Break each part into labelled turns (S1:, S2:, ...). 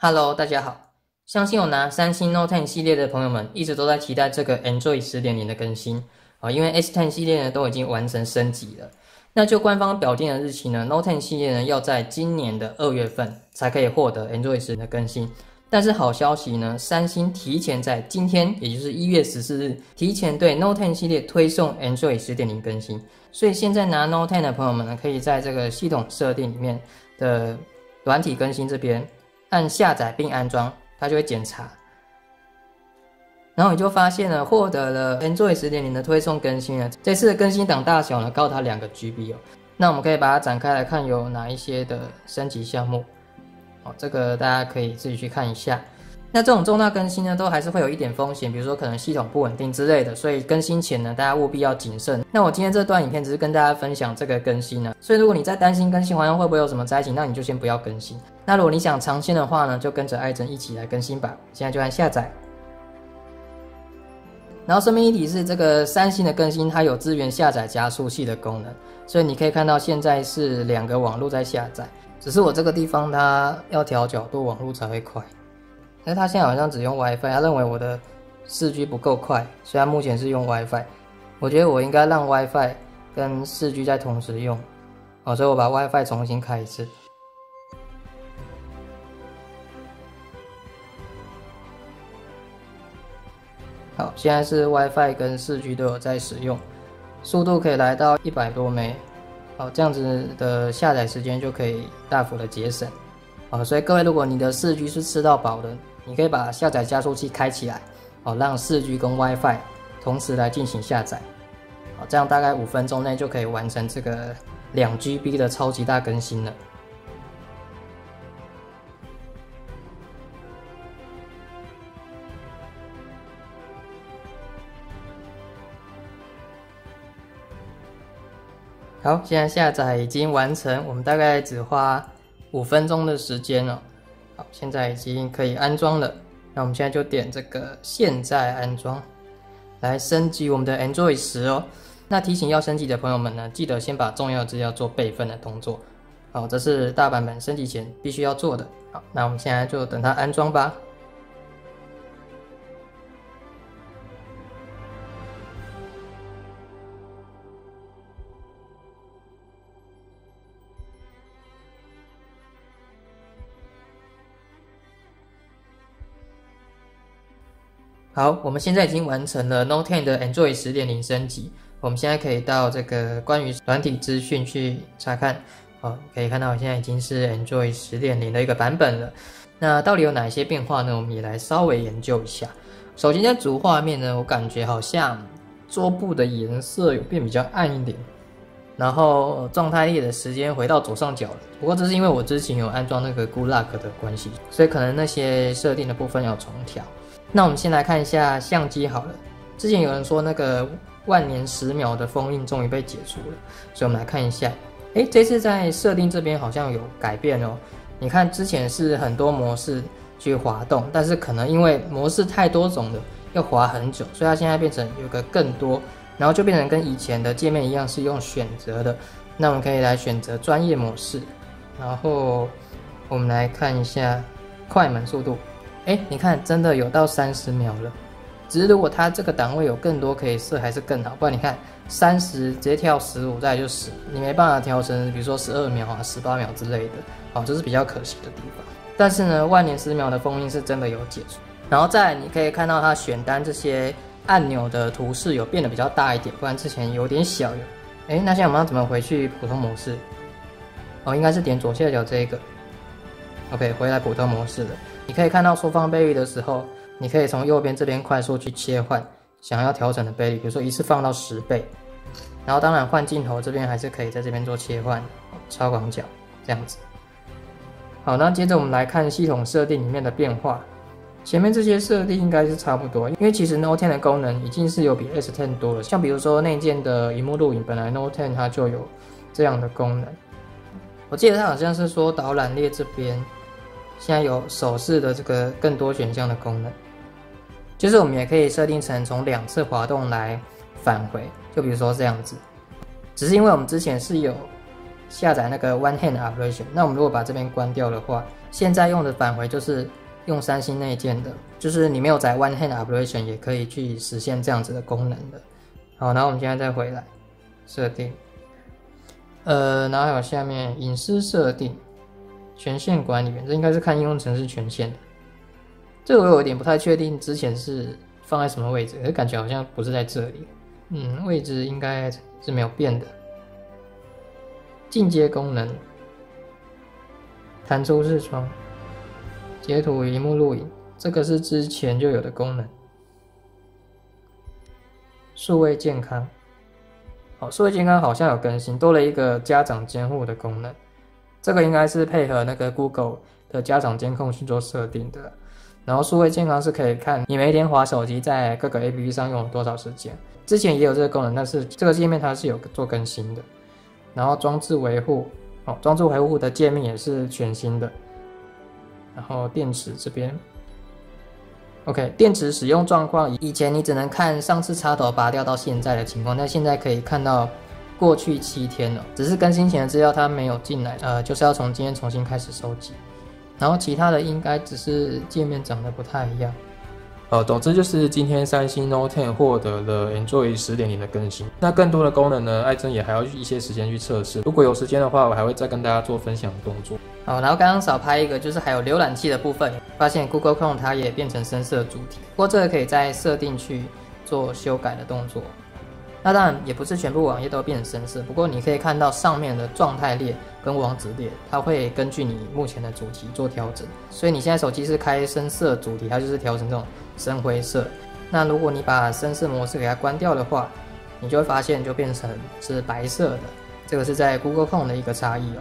S1: Hello，大家好。相信有拿三星 Note 10系列的朋友们，一直都在期待这个 Android 十点零的更新啊，因为 S10 系列呢都已经完成升级了。那就官方表定的日期呢，Note 10系列呢要在今年的二月份才可以获得 Android 十的更新。但是好消息呢，三星提前在今天，也就是一月十四日，提前对 Note 10系列推送 Android 十点零更新。所以现在拿 Note 10的朋友们呢，可以在这个系统设定里面的软体更新这边。按下载并安装，它就会检查，然后你就发现了获得了 Android 十点零的推送更新了。这次的更新档大小呢高达两个 GB 哦。那我们可以把它展开来看，有哪一些的升级项目？哦，这个大家可以自己去看一下。那这种重大更新呢，都还是会有一点风险，比如说可能系统不稳定之类的，所以更新前呢，大家务必要谨慎。那我今天这段影片只是跟大家分享这个更新呢，所以如果你在担心更新完会不会有什么灾情，那你就先不要更新。那如果你想尝鲜的话呢，就跟着艾珍一起来更新吧。现在就按下载。然后顺便一提是，这个三星的更新它有支援下载加速器的功能，所以你可以看到现在是两个网络在下载，只是我这个地方它要调角度，网络才会快。那他现在好像只用 WiFi，他认为我的四 G 不够快，所以他目前是用 WiFi。我觉得我应该让 WiFi 跟四 G 在同时用，哦，所以我把 WiFi 重新开一次。好，现在是 WiFi 跟四 G 都有在使用，速度可以来到一百多枚好，这样子的下载时间就可以大幅的节省。哦，所以各位，如果你的四 G 是吃到饱的，你可以把下载加速器开起来，哦，让四 G 跟 WiFi 同时来进行下载，哦，这样大概五分钟内就可以完成这个两 GB 的超级大更新了。好，现在下载已经完成，我们大概只花五分钟的时间了。好，现在已经可以安装了。那我们现在就点这个现在安装，来升级我们的 Android 十哦。那提醒要升级的朋友们呢，记得先把重要资料做备份的动作。好，这是大版本升级前必须要做的。好，那我们现在就等它安装吧。好，我们现在已经完成了 Note 10的 Android 十点零升级。我们现在可以到这个关于软体资讯去查看。好，可以看到现在已经是 Android 十点零的一个版本了。那到底有哪些变化呢？我们也来稍微研究一下。首先在主画面呢，我感觉好像桌布的颜色有变比较暗一点，然后状态列的时间回到左上角了。不过这是因为我之前有安装那个 Good Luck 的关系，所以可能那些设定的部分要重调。那我们先来看一下相机好了。之前有人说那个万年十秒的封印终于被解除了，所以我们来看一下。哎，这次在设定这边好像有改变哦。你看之前是很多模式去滑动，但是可能因为模式太多种了，要滑很久，所以它现在变成有个更多，然后就变成跟以前的界面一样是用选择的。那我们可以来选择专业模式，然后我们来看一下快门速度。哎，你看，真的有到三十秒了。只是如果它这个档位有更多可以设，还是更好。不然你看，三十直接跳十五，再就十，你没办法调成，比如说十二秒啊、十八秒之类的。好，这是比较可惜的地方。但是呢，万年十秒的封印是真的有解除。然后再你可以看到它选单这些按钮的图示有变得比较大一点，不然之前有点小。哎，那现在我们要怎么回去普通模式？哦，应该是点左下角这个。OK，回来普通模式了。你可以看到缩放倍率的时候，你可以从右边这边快速去切换想要调整的倍率，比如说一次放到十倍。然后当然换镜头这边还是可以在这边做切换，超广角这样子。好，那接着我们来看系统设定里面的变化。前面这些设定应该是差不多，因为其实 Note 10的功能已经是有比 S 10多了。像比如说内建的荧幕录影，本来 Note 10它就有这样的功能。我记得它好像是说导览列这边。现在有手势的这个更多选项的功能，就是我们也可以设定成从两次滑动来返回，就比如说这样子。只是因为我们之前是有下载那个 One Hand Operation，那我们如果把这边关掉的话，现在用的返回就是用三星内建的，就是你没有载 One Hand Operation 也可以去实现这样子的功能的。好，然后我们现在再回来设定，呃，然后还有下面隐私设定、权限管理员，这应该是看应用程式权限的。这个我有点不太确定，之前是放在什么位置，感觉好像不是在这里。嗯，位置应该是没有变的。进阶功能，弹出视窗，截图荧幕录影，这个是之前就有的功能。数位健康，好，数位健康好像有更新，多了一个家长监护的功能。这个应该是配合那个 Google 的家长监控去做设定的。然后数位健康是可以看你每天滑手机在各个 APP 上用了多少时间。之前也有这个功能，但是这个界面它是有做更新的。然后装置维护，哦，装置维护的界面也是全新的。然后电池这边，OK，电池使用状况，以前你只能看上次插头拔掉到现在的情况，但现在可以看到过去七天了。只是更新前的资料它没有进来，呃，就是要从今天重新开始收集。然后其他的应该只是界面长得不太一样。
S2: 呃，总之就是今天三星 Note 10获得了 Android 十点零的更新。那更多的功能呢，艾珍也还要一些时间去测试。如果有时间的话，我还会再跟大家做分享动作。
S1: 好，然后刚刚少拍一个，就是还有浏览器的部分，发现 Google Chrome 它也变成深色主体。不过这个可以在设定去做修改的动作。那当然也不是全部网页都变成深色，不过你可以看到上面的状态列跟网址列，它会根据你目前的主题做调整。所以你现在手机是开深色主题，它就是调成这种深灰色。那如果你把深色模式给它关掉的话，你就会发现就变成是白色的。这个是在 Google 控的一个差异哦。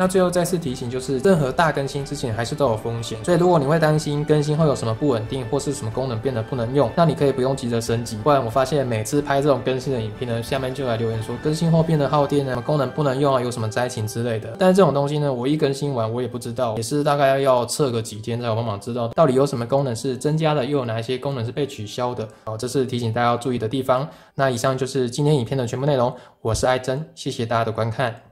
S2: 那最后再次提醒，就是任何大更新之前还是都有风险，所以如果你会担心更新后有什么不稳定或是什么功能变得不能用，那你可以不用急着升级。不然我发现每次拍这种更新的影片呢，下面就来留言说更新后变得耗电啊，功能不能用啊，有什么灾情之类的。但是这种东西呢，我一更新完我也不知道，也是大概要测个几天才有办法知道到底有什么功能是增加的，又有哪一些功能是被取消的。好，这是提醒大家要注意的地方。那以上就是今天影片的全部内容，我是艾珍，谢谢大家的观看。